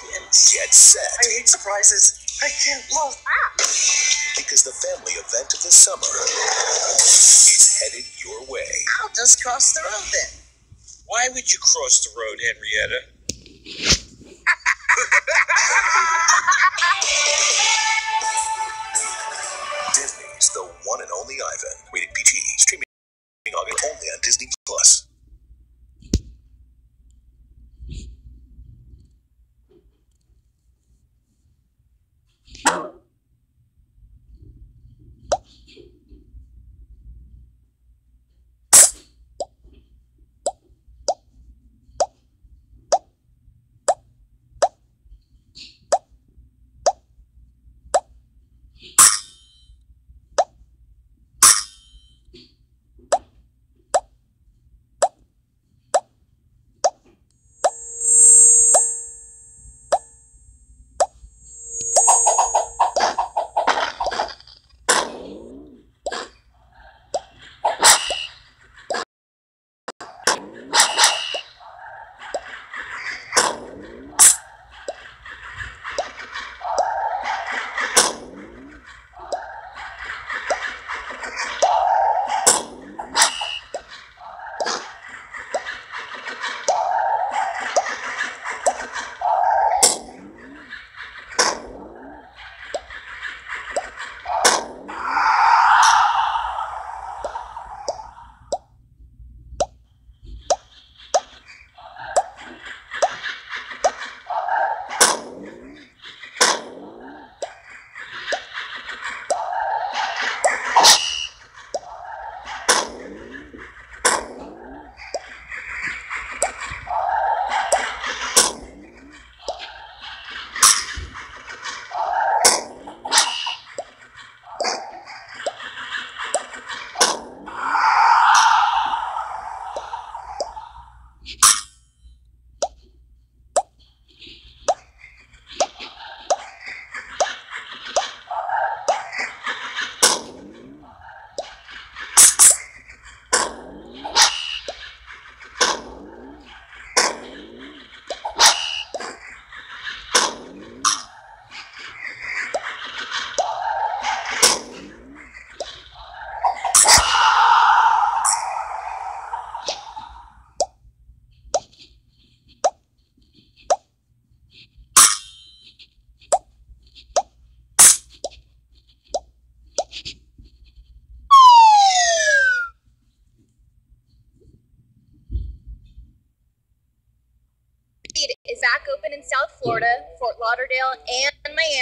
audience. Get set. I hate surprises. I can't love. Because the family event of the summer is headed your way. I'll just cross the road then. Why would you cross the road, Henrietta? Disney's The One and Only Ivan. Rated PG. Streaming August only on Disney Plus. Open in South Florida, Fort Lauderdale, and Miami.